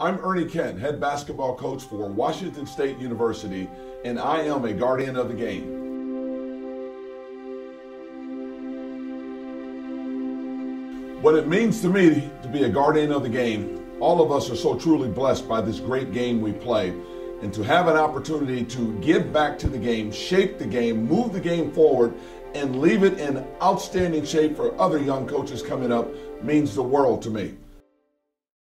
I'm Ernie Kent, head basketball coach for Washington State University, and I am a guardian of the game. What it means to me to be a guardian of the game, all of us are so truly blessed by this great game we play. And to have an opportunity to give back to the game, shape the game, move the game forward, and leave it in outstanding shape for other young coaches coming up means the world to me.